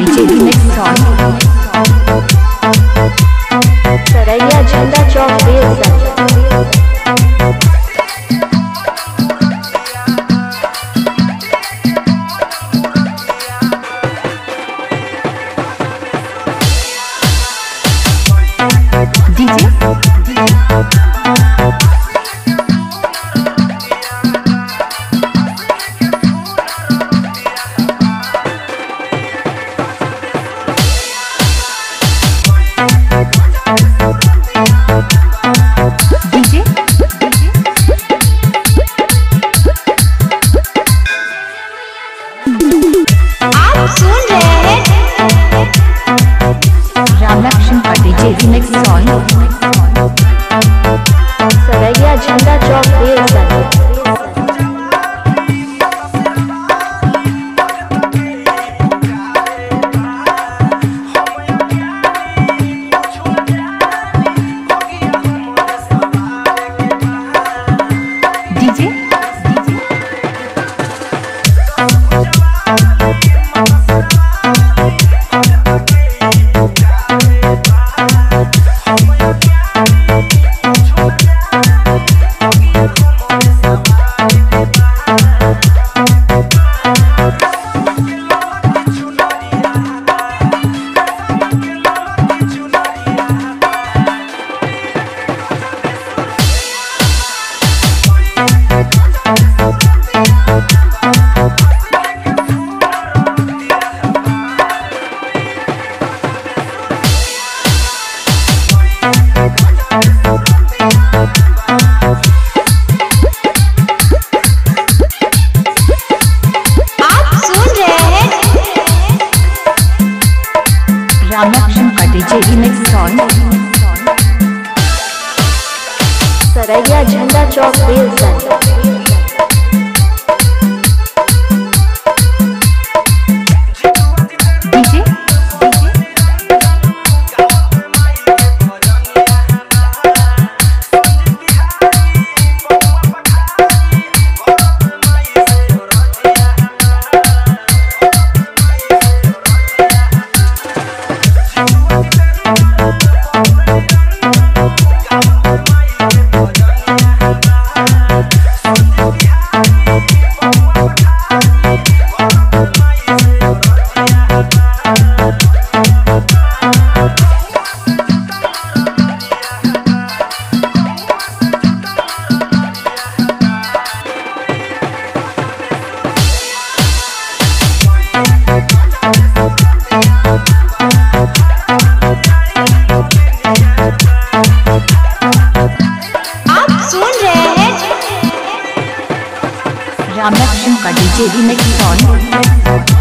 DJ Mix Mix Saraiya Jhanda Ram Action का DJ remix Song. Saraiya Jhanda Chowk Belsar Ram Lakshman का DJ भी नहीं सरैया